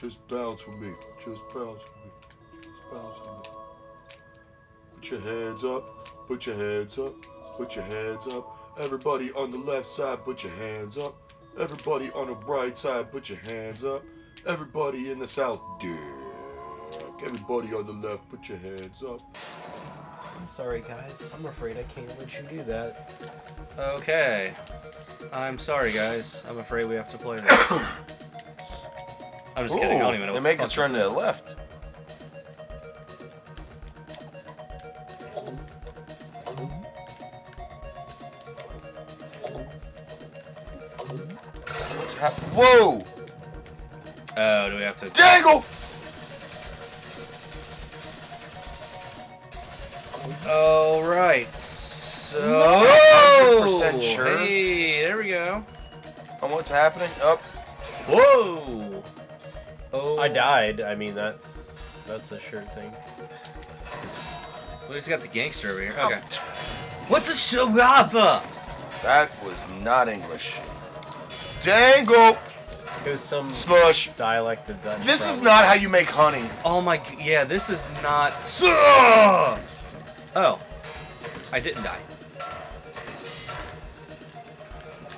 Just bounce with me. Just bounce with me. Just bounce with me. Put your hands up. Put your hands up. Put your hands up. Everybody on the left side, put your hands up. Everybody on the right side, put your hands up. Everybody in the south, dick. Everybody on the left, put your hands up. I'm sorry, guys. I'm afraid I can't let you do that. Okay. I'm sorry, guys. I'm afraid we have to play this. I'm just kidding. I don't even know They make the us run to the left. Whoa! Oh, do we have to? Dangle! All right. So. 100% sure. Hey, there we go. And what's happening? Up. Whoa. Oh. I died. I mean, that's that's a sure thing. We just got the gangster over here. Oh. Okay. What's a shababa? That was not English. Dangle! It was some Smush! dialect of Dutch. This is not how you make honey. Oh my. g- Yeah, this is not. Oh. I didn't die.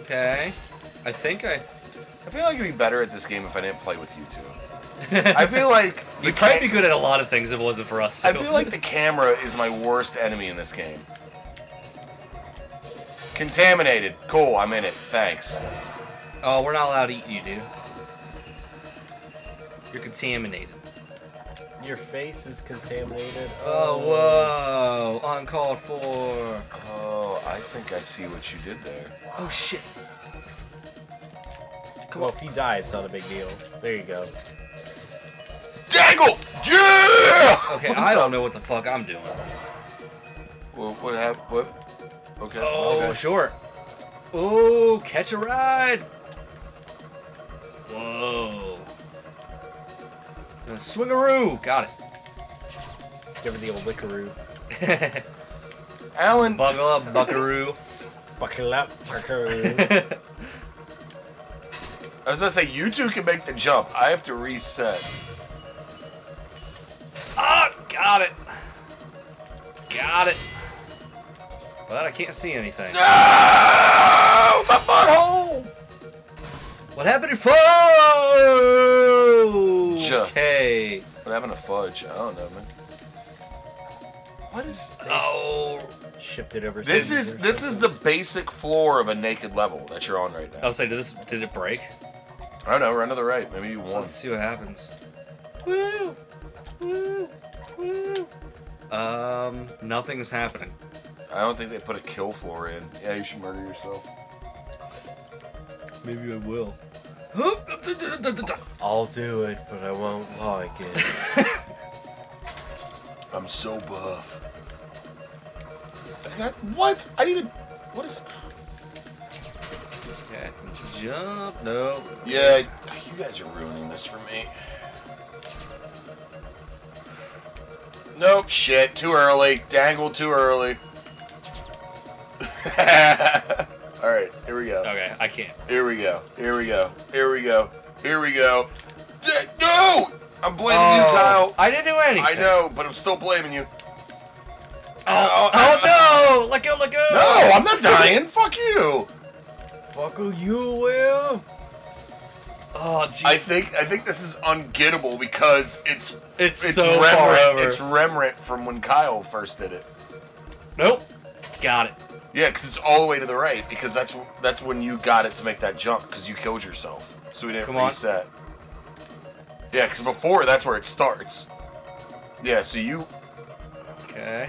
Okay. I think I. I feel like I'd be better at this game if I didn't play with you two. I feel like the You might ca- be good at a lot of things if it wasn't for us. Too. I feel like the camera is my worst enemy in this game. Contaminated. Cool, I'm in it. Thanks. Oh, we're not allowed to eat you, dude. You're contaminated. Your face is contaminated. Oh, whoa. Uncalled for. Oh, I think I see what you did there. Oh, shit. Well, if you die, it's not a big deal. There you go. Dangle! Yeah! Okay, What's I don't up? know what the fuck I'm doing. What, what happened? What? Okay. Oh, okay. sure. Oh, catch a ride. Whoa. The swingaroo. Got it. Give her the old lickaroo. it. Allen, Buckle up, buckaroo. Buckle up, buckaroo. I was gonna say you two can make the jump. I have to reset. Ah, got it. Got it. But I can't see anything. No! My butthole! What happened to Fudge? Okay. What happened to fudge? I don't know, man. What is? Oh. Shipped it over. This is this is the basic floor of a naked level that you're on right now. I now. was saying, did this did it break? I don't know. Run to the right. Maybe you won. Let's see what happens. Woo! Woo! Woo! Um, nothing's happening. I don't think they put a kill floor in. Yeah, you should murder yourself. Maybe I will. I'll do it, but I won't like it. I'm so buff. I got what? I need to. What is? Okay, jump. No. Yeah, you guys are ruining this for me. Nope, shit, too early. Dangle too early. Alright, here we go. Okay, I can't. Here we go. Here we go. Here we go. Here we go. D- No! I'm blaming you, oh, Kyle. I didn't do anything. I know, but I'm still blaming you. Oh, Oh, no! Let go, let go! No, I'm not dying. Fuck you. Fuck you, Will. Oh, jeez. I think I think this is ungettable because it's it's, it's so far over. It's Rembrandt from when Kyle first did it. Nope. Got it. Yeah, because it's all the way to the right. Because that's that's when you got it to make that jump. Because you killed yourself, so we didn't Come on. reset. Yeah, because before that's where it starts. Yeah, so you Okay.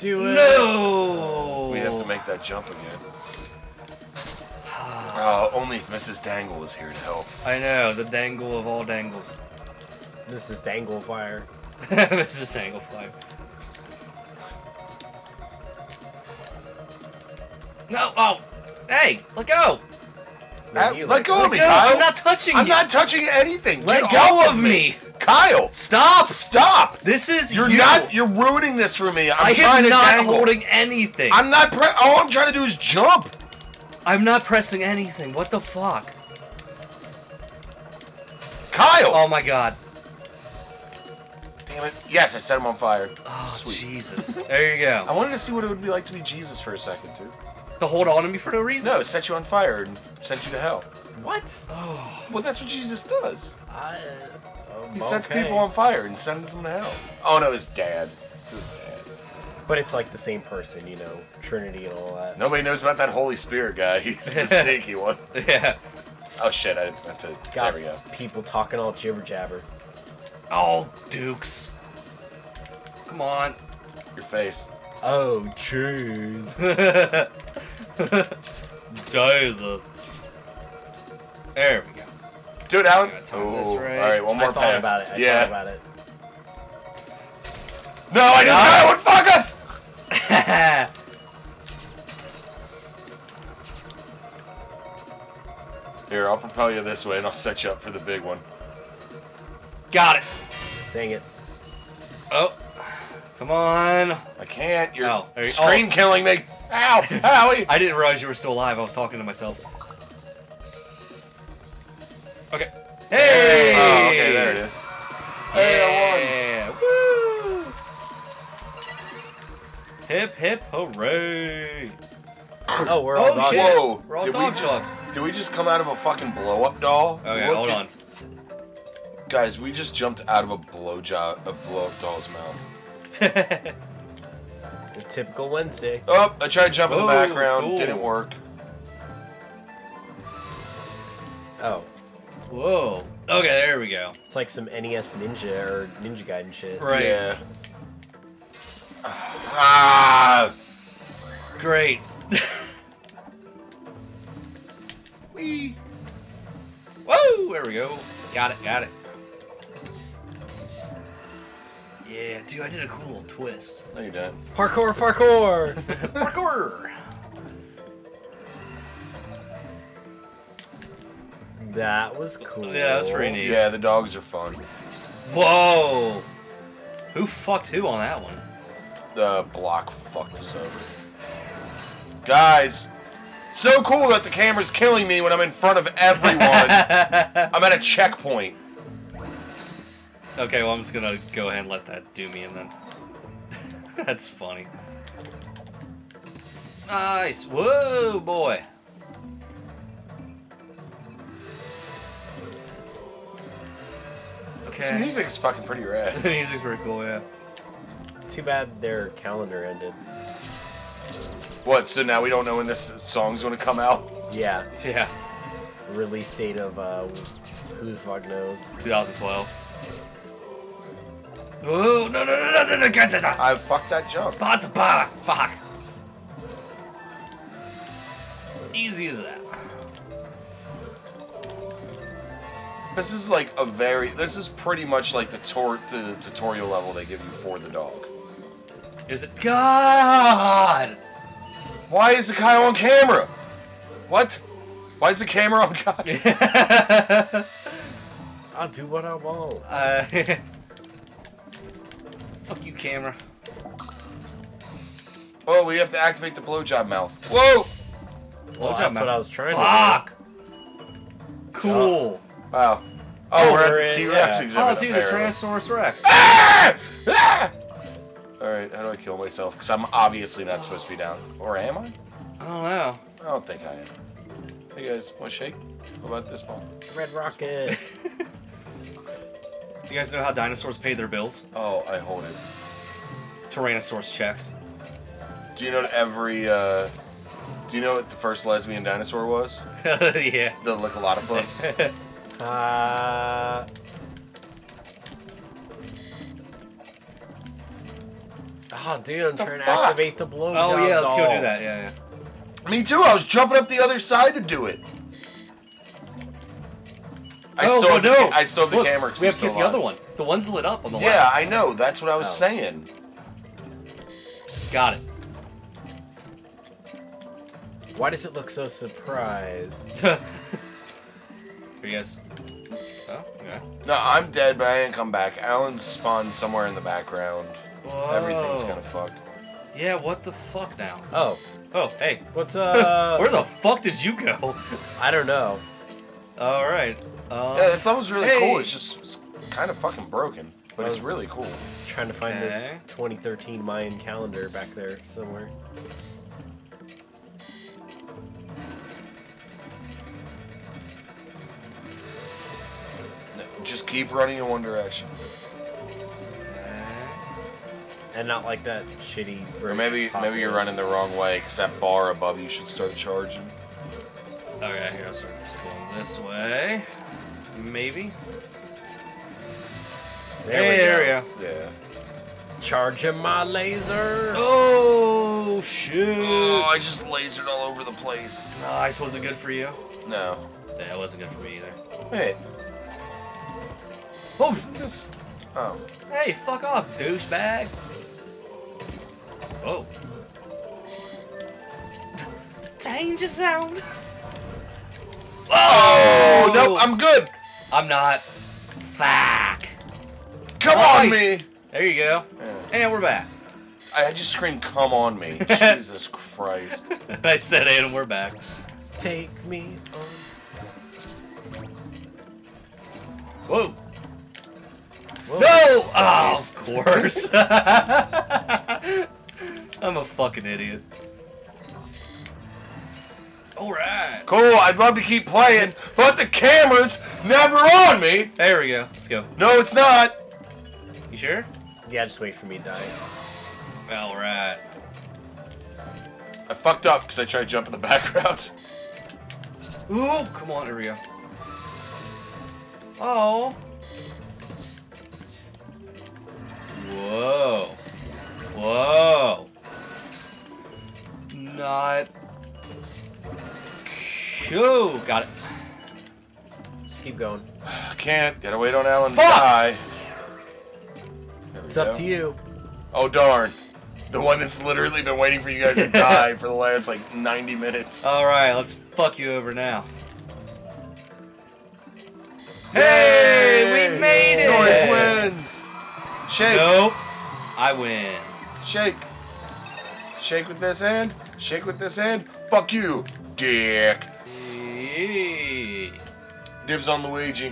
Do it. No! we have to make that jump again. Uh, only if Mrs. Dangle was here to help. I know, the dangle of all dangles. This is Dangle Fire. this is dangle fly. No! Oh! Hey! Let go! Uh, you let go Let of me, go! Kyle. I'm not touching I'm you! not touching anything. Let Get go off of me! Kyle. Stop! Stop! This is You're you. not. You're ruining this for me. I'm I trying am to not dangle. holding anything. I'm not. Pre- all I'm trying to do is jump. I'm not pressing anything. What the fuck? Kyle! Oh my god. Damn it. Yes, I set him on fire. Oh Sweet. Jesus. There you go. I wanted to see what it would be like to be Jesus for a second, too. To hold on to me for no reason. No, it set you on fire and sent you to hell. What? Oh. Well, that's what Jesus does. I, He sets okay. people on fire and sends them to hell. Oh no, his dad. It's his dad. But it's like the same person, you know, Trinity and all that. Nobody knows about that Holy Spirit guy. He's the sneaky one. Yeah. Oh shit, I meant to. Got There we go. people talking all jibber jabber. Oh, Dukes. Come on. Your face. Oh, jeez. Jesus. There we go. Do it, Allen. Gotta this right. All right, one more I thought pass. about it. I yeah. thought about it. No, I didn't know. It would fuck us. Here, I'll propel you this way, and I'll set you up for the big one. Got it. Dang it. Oh. Come on. I can't. You're Oh, you- screen oh. killing me. Ow! Owie! I didn't realize you were still alive. I was talking to myself. Hey! Oh, okay, there it is. Hey, I won. Yeah. Woo! Hip hip hooray! Oh, we're all Oh dog shit! Whoa. We're all Did we just- dogs. Did we just come out of a fucking blow up doll? Oh, okay, Look hold at- on. Guys, we just jumped out of a blow job, a blow up doll's mouth. The typical Wednesday. Oh, I tried to jump in the Oh, background, cool. didn't work. Oh, Whoa. Okay, there we go. it's like some NES Ninja or Ninja Gaiden shit. Right. Yeah. Ah! Great. Whee! Whoa! There we go. Got it. Got it. Yeah, dude, I did a cool little twist. No, you didn't. Parkour, parkour! Parkour. That was cool. Yeah, that's pretty neat. Yeah, the dogs are fun. Whoa! Who fucked who on that one? The block fucked us over. Guys, so cool that the camera's killing me when I'm in front of everyone. I'm at a checkpoint. Okay, well, I'm just gonna go ahead and let that do me, and then. That's funny. Nice! Whoa, boy! Okay. music is fucking pretty rad. the music's pretty cool, yeah. Too bad their calendar ended. What? So now we don't know when this song's gonna come out? Yeah, Yeah, release date of uh, who the fuck knows. 2012. Oh, no, no, no, no, no, no, get to that! I fucked that jump. Ba- ba- Fuck! Easy as that. This is like a very. This is pretty much like the tor- the tutorial level they give you for the dog. Is it? God! Why is the Kyle on camera? What? Why is the camera on Kyle? I'll do what I want. Uh, fuck you, camera. Oh, we have to activate the blowjob mouth. Whoa! Well, that's mouth. what I was trying Fuck! Cool. Wow. Oh, we're we're at the T Rex yeah. exhibit. Oh, dude, the apparently. Tyrannosaurus Rex. Ah! Ah! All right, how do I kill myself? Because I'm obviously not supposed to be down. Or am I? I don't know. I don't think I am. Hey guys, want to shake? What about this ball? Red Rocket. You guys know how dinosaurs pay their bills? Oh, I hold it. Tyrannosaurus checks. Do you know what every? uh... Do you know what the first lesbian dinosaur was? yeah. The Lickalotopus. uh, oh, dude, I'm The trying to activate the blow. oh yeah, let's go do that. Yeah, yeah. Me too. I was jumping up the other side to do it. I oh, still oh have the, no! I still have the Look, camera. 'cause We I'm have to get still the other one. The one's lit up on the Yeah, left. Yeah, I know. That's what I was Oh. saying. Got it. Why does it look so surprised? Here you guys. Oh, okay. No, I'm dead, but I didn't come back. Allen spawned somewhere in the background. Whoa. Everything's kind of fucked. Yeah, what the fuck now? Oh, Oh, hey. what's uh? Where the fuck did you go? I don't know. All right. Um, Yeah, this level's really hey. cool. It's just it's kind of fucking broken, but it's really cool. Trying to find Okay. the 2013 Mayan calendar back there somewhere. Just keep running in one direction. And not like that shitty. Or bridge maybe pop maybe you're in. running the wrong way, because that bar above you should start charging. Okay, here I'll start going this way. Maybe. There hey, we there go. go. Yeah. Charging my laser. Oh shoot! Oh, I just lasered all over the place. Nice. Was it good for you? No. Yeah, it wasn't good for me either. Hey. Oh, This. Oh. hey, fuck off, douchebag. Oh. Danger zone. Oh no, I'm good. I'm not. Fuck. Come on me. There you go. Yeah. And we're back. I just screamed, "Come on me!" Jesus Christ. I said, and we're back. Take me on. Whoa. Whoa. No! Oh, of course. I'm a fucking idiot. Alright. Cool. I'd love to keep playing, but the camera's never on me. There we go. Let's go. No, it's not. You sure? Yeah, just wait for me to die. Alright. I fucked up because I tried to jump in the background. Ooh, come on, here we go. Oh. Whoa. Whoa. Not. Cool. Got it. Just keep going. I can't. Gotta wait on Allen Fuck! to die. There we It's up to you. Oh darn. The one that's literally been waiting for you guys to die for the last like 90 minutes. Alright, let's fuck you over now. Yay! Hey, we made it! Norris wins. Shake, Nope. I win. shake, shake with this hand. Shake with this hand. Fuck you, dick. Dibs on Luigi.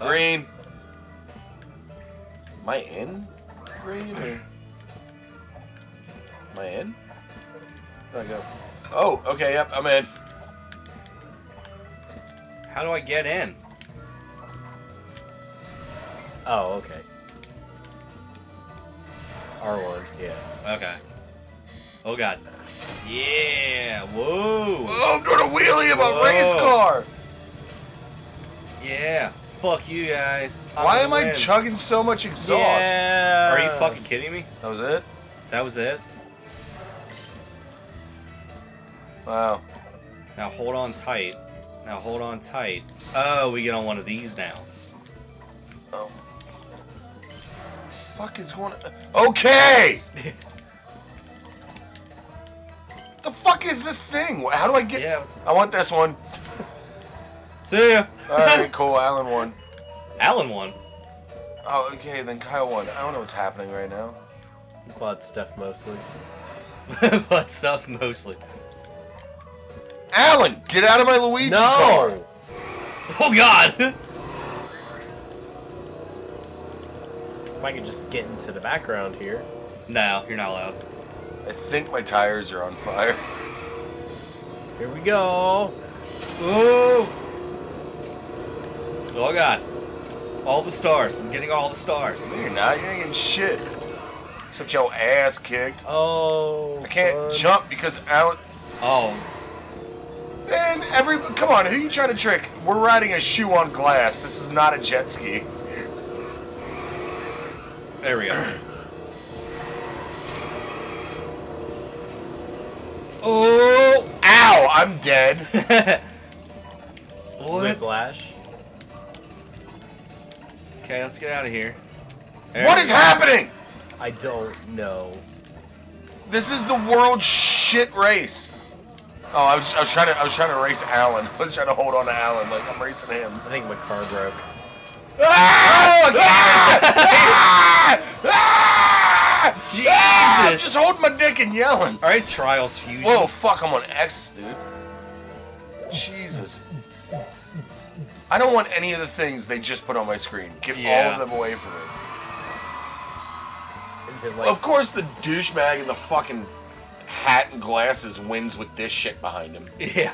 Fuck. Green. Am I in? Green or? Am I in? Where'd I go? Oh, okay, yep, I'm in. How do I get in? Oh, okay. R1, yeah. Okay. Oh god. Yeah. Whoa. Oh, I'm doing a wheelie of a race car. Yeah. Fuck you guys. I'm Why gonna am I chugging so much exhaust? Yeah. Are you fucking kidding me? That was it? That was it? Wow. Now hold on tight. Now hold on tight. Oh, we get on one of these now. Oh. Fuck is going on? Okay! the fuck is this thing? How do I get? Yeah. I want this one. See ya. Alright, cool. Allen won. Allen won. Oh, okay, then Kyle won. I don't know what's happening right now. Blood stuff mostly. but stuff mostly. Allen, get out of my Luigi car! No! Oh god. If I could just get into the background here. no, you're not allowed. I think my tires are on fire. Here we go. Ooh. Oh god. All the stars. I'm getting all the stars. No, you're not. You ain't getting shit. Except your ass kicked. Oh, I can't son. jump because Allen. Oh. And every. Come on, who you trying to trick? We're riding a shoe on glass. This is not a jet ski. There we go. Oh! Ow! I'm dead. what? Whiplash. Okay, let's get out of here. There what we is go. happening? I don't know. This is the world shit race. Oh, I was, I was trying to I was trying to race Allen. I was trying to hold on to Allen like I'm racing him. I think my car broke. Ah! Ah! Jesus! Ah! I'm just holding my dick and yelling. Alright, Trials Fusion. Whoa, fuck! I'm on X, dude. Jesus. I don't want any of the things they just put on my screen. Get all of them away from me. Is it like Of course, the douchebag in the fucking hat and glasses wins with this shit behind him. Yeah.